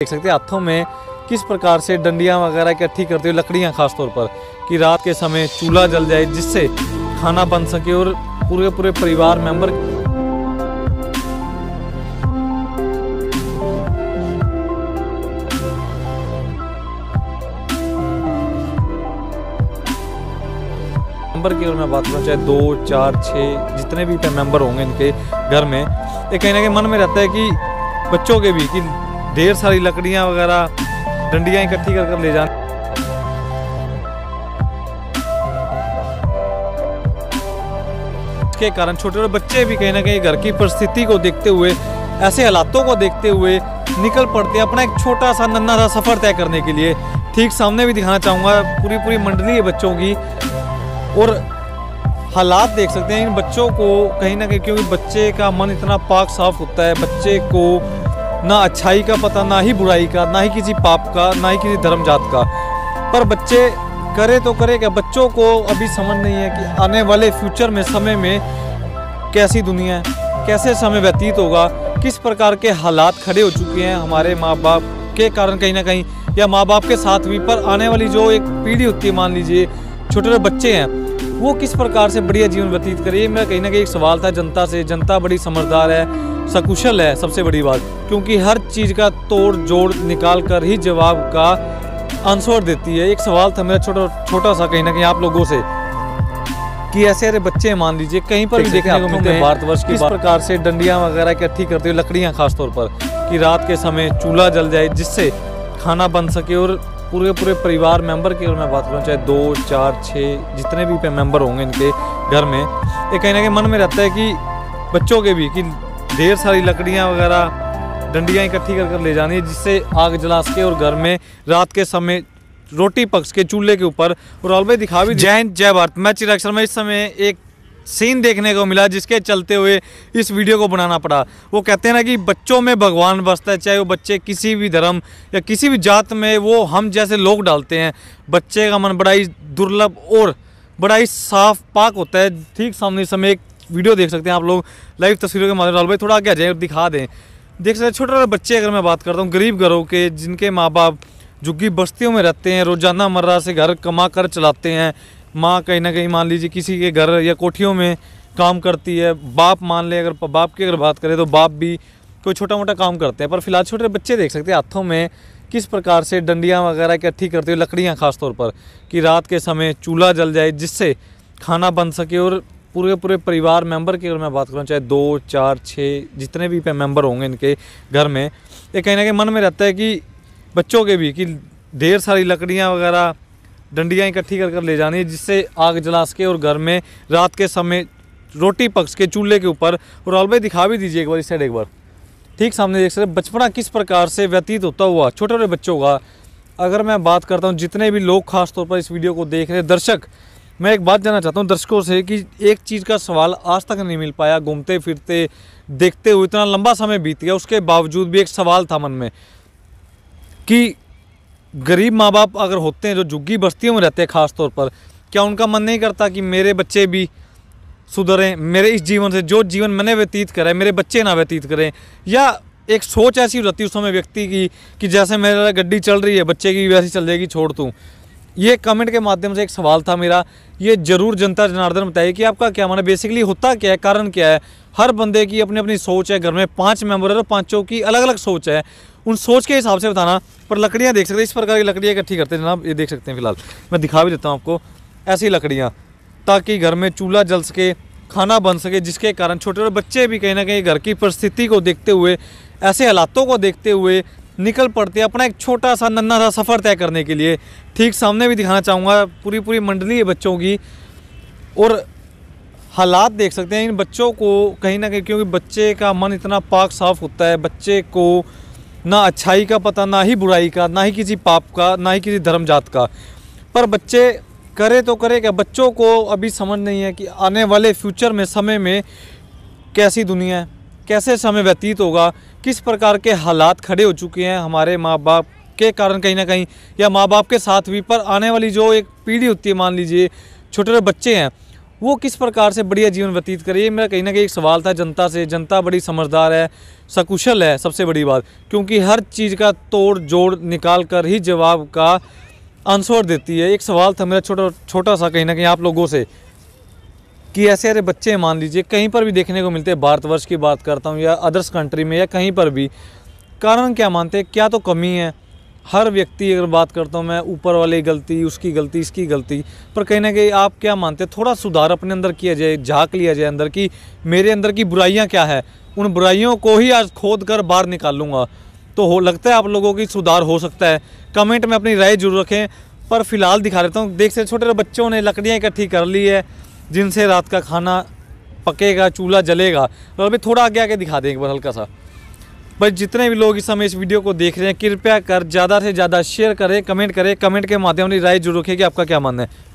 देख सकते हैं हाथों में किस प्रकार से डंडियाँ वगैरह इकट्ठी करते हुए लकड़ियाँ खास तौर पर, कि रात के समय चूल्हा जल जाए जिससे खाना बन सके और पूरे पूरे परिवार मेंबर मेंबर की अगर मैं बात करूँ, चाहे दो, चार छः जितने भी मेंबर होंगे इनके घर में, ये कहीं ना कहीं मन में रहता है कि बच्चों के भी, कि ढेर सारी लकड़ियाँ वगैरह, डंडियाँ इकट्ठी कर कर ले जाना। के कारण छोटे छोटे बच्चे भी कहीं ना कहीं घर की परिस्थिति को देखते हुए, ऐसे हालातों को देखते हुए निकल पड़ते हैं अपना एक छोटा सा नन्ना सा सफ़र तय करने के लिए। ठीक सामने भी दिखाना चाहूँगा पूरी पूरी मंडली है बच्चों की। और हालात देख सकते हैं इन बच्चों को कहीं ना कहीं, क्योंकि बच्चे का मन इतना पाक साफ़ होता है, बच्चे को ना अच्छाई का पता, ना ही बुराई का, ना ही किसी पाप का, ना ही किसी धर्म जात का। पर बच्चे करे तो करे, क्या बच्चों को अभी समझ नहीं है कि आने वाले फ्यूचर में, समय में कैसी दुनिया है, कैसे समय व्यतीत होगा, किस प्रकार के हालात खड़े हो चुके हैं हमारे माँ बाप के कारण कहीं ना कहीं, या माँ बाप के साथ भी। पर आने वाली जो एक पीढ़ी होती है, मान लीजिए छोटे छोटे बच्चे हैं वो किस प्रकार से बढ़िया जीवन व्यतीत करे मेरा कहीं ना कहीं एक सवाल था। जनता से जनता बड़ी समझदार है सकुशल है सबसे बड़ी बात। क्योंकि हर चीज़ का तोड़ जोड़ निकाल कर ही जवाब का आंसर देती है। एक सवाल था मेरा छोटा छोटा सा कहीं ना कहीं आप लोगों से कि ऐसे ऐसे बच्चे मान लीजिए कहीं पर भी देखने को मिलते हैं भारतवर्ष किस प्रकार से डंडियाँ वगैरह इकट्ठी करते हुए लकड़ियाँ खासतौर पर कि रात के समय चूल्हा जल जाए जिससे खाना बन सके और पूरे पूरे परिवार मेंबर की मैं बात करूँ, चाहे दो, चार छः जितने भी मेंबर होंगे इनके घर में, ये कहीं ना कहीं मन में रहता है कि बच्चों के भी, कि ढेर सारी लकड़ियाँ वगैरह, डंडियाँ इकट्ठी कर कर ले जानी है, जिससे आग जला सके और घर में रात के समय रोटी पक्ष के चूल्हे के ऊपर। और ऑल भाई दिखा भी जय हिंद, जय भारत। मैं चिराग शर्मा, इस समय एक सीन देखने को मिला जिसके चलते हुए इस वीडियो को बनाना पड़ा। वो कहते हैं ना कि बच्चों में भगवान बसता है, चाहे वो बच्चे किसी भी धर्म या किसी भी जात में, वो हम जैसे लोग डालते हैं। बच्चे का मन बड़ा ही दुर्लभ और बड़ा ही साफ़ पाक होता है। ठीक सामने समय एक वीडियो देख सकते हैं आप लोग। लाइव तस्वीरों के माध्यम भाई, थोड़ा आगे आ जाए दिखा दें। देख सकते हैं, छोटे छोटे बच्चे अगर मैं बात करता हूँ, गरीब घरों के, जिनके माँ बाप झुग्गी बस्तियों में रहते हैं, रोज़ाना मर्रा से घर कमा कर चलाते हैं माँ कहीं ना कहीं मान लीजिए किसी के घर या कोठियों में काम करती है, बाप मान ले अगर बाप की अगर बात करें तो बाप भी कोई छोटा मोटा काम करते हैं, पर फ़िलहाल छोटे बच्चे देख सकते हैं, हाथों में किस प्रकार से डंडियाँ वगैरह इकट्ठी करते हुए लकड़ियाँ खास तौर पर, कि रात के समय चूल्हा जल जाए जिससे खाना बन सके और पूरे पूरे परिवार मेंबर की अगर मैं बात करूँ, चाहे दो, चार छः जितने भी मेंबर होंगे इनके घर में, ये कहीं ना कहीं मन में रहता है कि बच्चों के भी, कि ढेर सारी लकड़ियाँ वगैरह डंडियाँ इकट्ठी कर कर ले जानी है, जिससे आग जला सके और घर में रात के समय रोटी पक्ष के चूल्हे के ऊपर। और ऑल भाई, दिखा भी दीजिए एक बार, इस साइड एक बार। ठीक सामने देख सकते बचपना किस प्रकार से व्यतीत होता हुआ, छोटे छोटे बच्चों का। अगर मैं बात करता हूँ, जितने भी लोग खास तौर पर इस वीडियो को देख रहे दर्शक, मैं एक बात जानना चाहता हूँ दर्शकों से कि एक चीज़ का सवाल आज तक नहीं मिल पाया, घूमते फिरते, देखते हुए इतना लंबा समय बीत गया, उसके बावजूद भी एक सवाल था मन में कि गरीब माँ बाप अगर होते हैं, जो झुग्गी बस्तियों में रहते हैं ख़ास तौर पर, क्या उनका मन नहीं करता कि मेरे बच्चे भी सुधरें, मेरे इस जीवन से जो जीवन मैंने व्यतीत करा है, मेरे बच्चे ना व्यतीत करें? या एक सोच ऐसी हो जाती है उस समय व्यक्ति की, कि जैसे मेरा गड्डी चल रही है, बच्चे की वैसी चल जाएगी, छोड़ दूँ? ये कमेंट के माध्यम से एक सवाल था मेरा। ये ज़रूर जनता जनार्दन बताइए कि आपका क्या माना बेसिकली होता क्या है? कारण क्या है? हर बंदे की अपनी अपनी सोच है, घर में पाँच मेंबर है और पाँचों की अलग अलग सोच है। उन सोच के हिसाब से बताना, पर लकड़ियाँ देख सकते हैं। इस प्रकार की लकड़ियाँ इकट्ठी करते हैं, जनाब, ये देख सकते हैं फ़िलहाल। मैं दिखा भी देता हूँ आपको, ऐसी लकड़ियाँ, ताकि घर में चूल्हा जल सके, खाना बन सके, जिसके कारण छोटे छोटे बच्चे भी कहीं ना कहीं घर की परिस्थिति को देखते हुए, ऐसे हालातों को देखते हुए निकल पड़ते हैं अपना एक छोटा सा नन्ना सा सफ़र तय करने के लिए। ठीक सामने भी दिखाना चाहूँगा पूरी पूरी मंडली है बच्चों की, और हालात देख सकते हैं। इन बच्चों को कहीं ना कहीं, क्योंकि बच्चे का मन इतना पाक साफ़ होता है, बच्चे को ना अच्छाई का पता, ना ही बुराई का, ना ही किसी पाप का, ना ही किसी धर्म जात का। पर बच्चे करे तो करे, क्या बच्चों को अभी समझ नहीं है कि आने वाले फ्यूचर में, समय में कैसी दुनिया है, कैसे समय व्यतीत होगा, किस प्रकार के हालात खड़े हो चुके हैं हमारे माँ बाप के कारण कहीं ना कहीं, या माँ बाप के साथ भी। पर आने वाली जो एक पीढ़ी होती है, मान लीजिए छोटे छोटे बच्चे हैं वो किस प्रकार से बढ़िया जीवन व्यतीत करे, ये मेरा कहीं ना कहीं एक सवाल था। जनता से, जनता बड़ी समझदार है, सकुशल है, सबसे बड़ी बात, क्योंकि हर चीज़ का तोड़ जोड़ निकाल कर ही जवाब का आंसर देती है। एक सवाल था मेरा छोटा छोटा सा कहीं ना कहीं आप लोगों से, कि ऐसे ऐसे बच्चे मान लीजिए, कहीं पर भी देखने को मिलते हैं, भारतवर्ष की बात करता हूँ या अदर्स कंट्री में या कहीं पर भी, कारण क्या मानते हैं? क्या तो कमी है? हर व्यक्ति अगर बात करता हूँ मैं, ऊपर वाले गलती, उसकी गलती, इसकी गलती, पर कहीं ना कहीं आप क्या मानते हैं? थोड़ा सुधार अपने अंदर किया जाए, झाँक लिया जाए अंदर की मेरे अंदर की बुराइयाँ क्या है? उन बुराइयों को ही आज खोद कर बाहर निकालूँगा तो हो, लगता है आप लोगों की सुधार हो सकता है। कमेंट में अपनी राय ज़रूर रखें, पर फ़िलहाल दिखा देता हूँ, देख सकते छोटे छोटे बच्चों ने लकड़ियाँ इकट्ठी कर ली है, जिनसे रात का खाना पकेगा, चूल्हा जलेगा। और अभी थोड़ा आगे आके दिखा देंगे बस हल्का सा। बस जितने भी लोग इस समय इस वीडियो को देख रहे हैं, कृपया कर ज़्यादा से ज़्यादा शेयर करें कमेंट करें कमेंट के माध्यम से राय ज़रूर रखें कि आपका क्या मानना है।